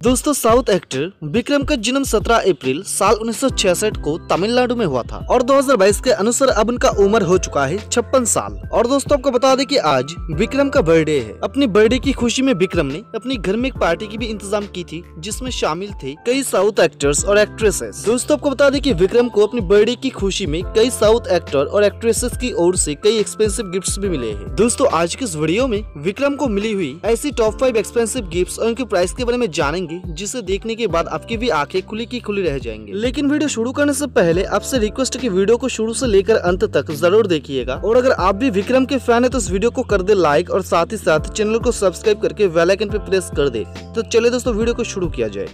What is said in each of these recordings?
दोस्तों, south actor Vikram का जन्म 17 अप्रैल साल 1966 को तमिलनाडु में हुआ था और 2022 के अनुसार अब उनका उम्र हो चुका है छप्पन साल। और दोस्तों, आपको बता दें कि आज विक्रम का बर्थडे है। अपनी बर्थडे की खुशी में विक्रम ने अपनी घर में एक पार्टी की भी इंतज़ाम की थी, जिसमें शामिल थे कई साउथ एक्टर्स और एक्ट्रेसेस। दोस्तों, आपको बता दें की विक्रम को अपनी बर्थडे की खुशी में कई साउथ एक्टर और एक्ट्रेसेस की ओर ऐसी कई एक्सपेंसिव गिफ्ट भी मिले हैं। दोस्तों, आज के इस वीडियो में विक्रम को मिली हुई ऐसी टॉप फाइव एक्सपेंसिव गिफ्ट और उनके प्राइस के बारे में जानेंगे। जाएँगे, जिसे देखने के बाद आपकी भी आँखें खुली की खुली रह जाएँगी। लेकिन वीडियो शुरू करने से पहले आपसे रिक्वेस्ट की वीडियो को शुरू से लेकर अंत तक ज़रूर देखिएगा। और अगर आप भी विक्रम के फ़ैन है तो इस वीडियो को कर दे लाइक और साथ ही साथ चैनल को सब्सक्राइब करके वेलाइकन पे प्रेस कर दे। तो चले दोस्तों, वीडियो को शुरू किया जाए।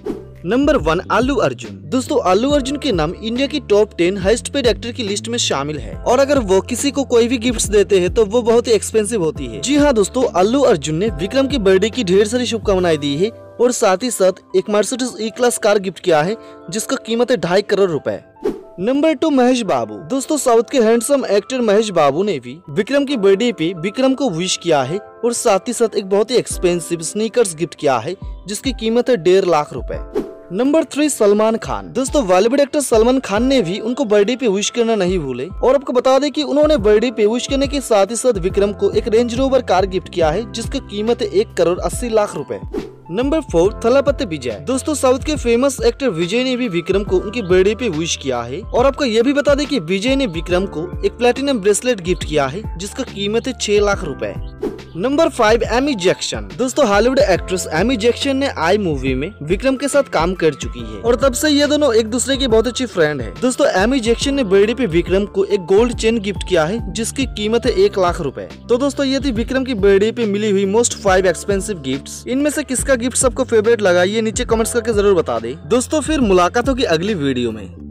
नंबर वन आलू अर्जुन। दोस्तों, आलू अर्जुन के नाम इंडिया की top ten highest paid actor की लिस्ट में शामिल है। और अगर वो किसी को कोई भी गिफ्ट्स देते हैं तो वो बहुत ही एक्सपेंसिव होती है। जी हाँ दोस्तों, आलू अर्जुन ने विक्रम की बर्थडे की ढेर सारी शुभकामनाएँ दी है। और साथ ही साथ एक Mercedes E class car gift किया है, जिसका कीमत है ढाई करोड़ रुपए। Number two Mahesh Babu. दोस्तों, साउथ के हैंडसम एक्टर महेश बाबू ने भी विक्रम की बर्थडे पे विक्रम को विश किया है और साथ ही साथ एक बहुत ही एक्सपेंसिव स्नीकर्स गिफ्ट किया है, जिसकी कीमत है डेढ़ लाख रुपए। Number three Salman Khan. दोस्तों बॉलीवुड एक्टर सलमान खान ने भी उनको बर्थडे पे विश करना नहीं भूले और आपको बता दें कि उन्होंने बर्थडे पे विश करने के साथ ही साथ विक्रम को एक रेंज रोवर कार गिफ्ट किया है, जिसकी कीमत है एक करोड़ अस्सी लाख रुपए। Number four, Thalapathy Vijay. दोस्तों, साउथ के फ़ेमस एक्टर विजय ने भी विक्रम को उनकी बर्थडे पे विश किया है। और आपको यह भी बता दें कि विजय ने विक्रम को एक प्लेटिनम ब्रेसलेट गिफ्ट किया है, जिसका कीमत है छह लाख रुपए। नंबर फाइव एमी जैक्शन दोस्तों हॉलीवुड एक्ट्रेस एमी जैक्शन ने आई मूवी में विक्रम के साथ काम कर चुकी है। और तब से ये दोनों एक दूसरे की बहुत अच्छी फ्रेंड है। दोस्तों एमी जैक्शन ने बर्थडे पे विक्रम को एक गोल्ड चेन गिफ्ट किया है, जिसकी कीमत है एक लाख रुपए। तो दोस्तों, ये थी विक्रम की बर्थडे पे मिली हुई मोस्ट फाइव एक्सपेंसिव गिफ्ट इनमें से किसका गिफ्ट सबको फेवरेट लगा ये नीचे कमेंट्स करके ज़रूर बता दे। दोस्तों, फिर मुलाकात होगी अगली वीडियो में।